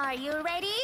Are you ready?